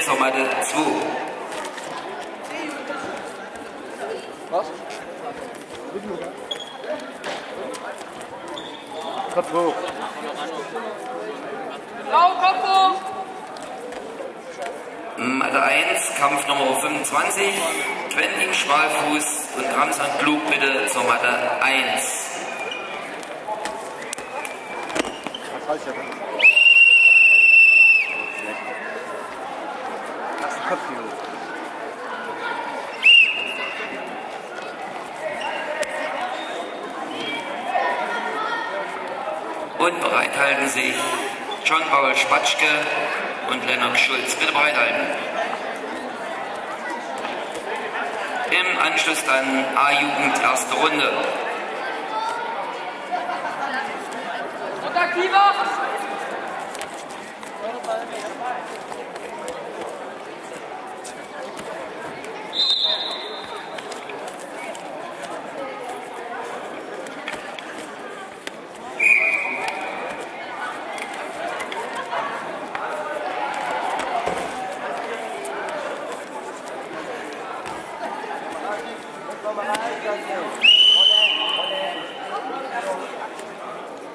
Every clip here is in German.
zur Matte 2. Was? Kopf hoch. Blau, Kopf hoch. Matte 1, Kampf Nummer 25, Quentin Schmalfuß und Ramsan Klug bitte zur Matte 1. Was heißt ja denn? Lass den Kopf hier hoch. Und bereithalten sich John Paul Spatschke und Lennart Schulz. Bitte bereithalten. Im Anschluss dann A-Jugend erste Runde. Und aktiver.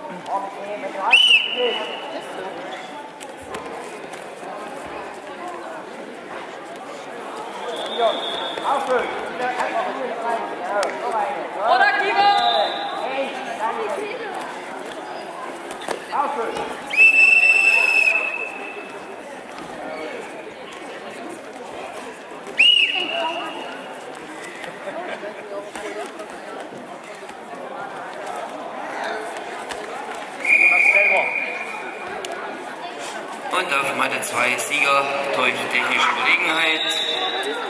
Und Und auf Matte 2 Sieger durch technische Überlegenheit.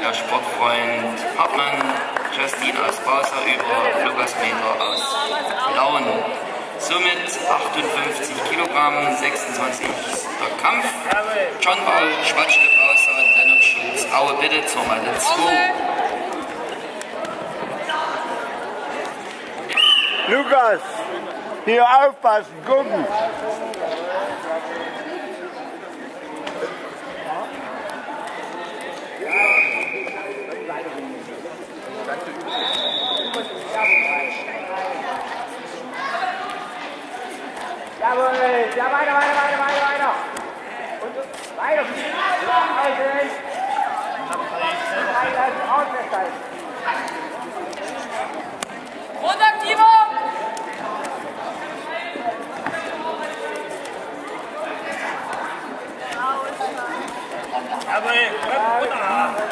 Der Sportfreund Hartmann, Justin aus Basel über Lukas Meter aus Lauen. Somit 58 Kilogramm, 26. Der Kampf. John Paul, Schwarzstück Basel und Schulz. Aue bitte zur Matte 2. Lukas, hier aufpassen, gucken. Jawohl, ja weiter, weiter, weiter, weiter, weiter. Und weiter. Aushalten. Einhalten, ausfesthalten. Und aktiver. Jawohl, Kopf runter.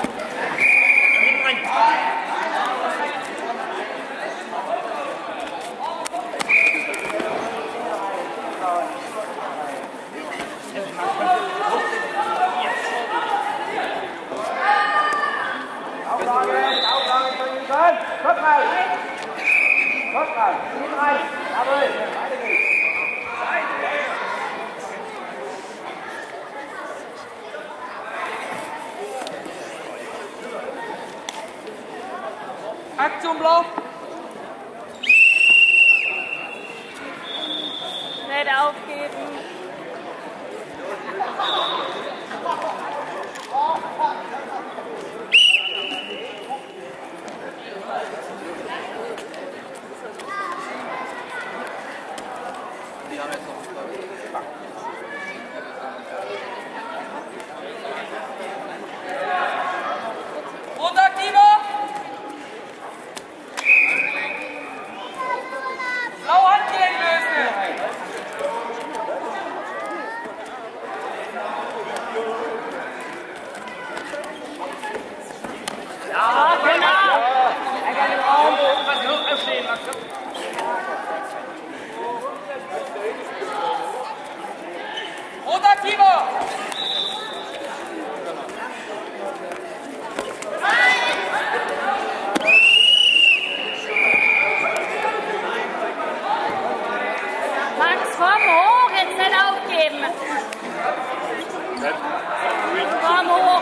Können. Kopf raus. Kopf raus. Hinten rein. Jawohl. Aktion blau. Nicht aufgeben. Und aktiver. Blau Handgelenk lösen. Ja, genau. Und aktiver. Max, komm hoch, jetzt nicht aufgeben. Komm hoch.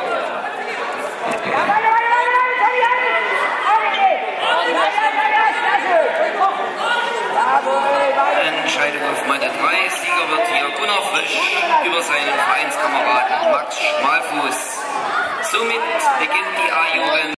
Rösch über seinen Vereinskameraden Max Schmalfuß. Somit beginnt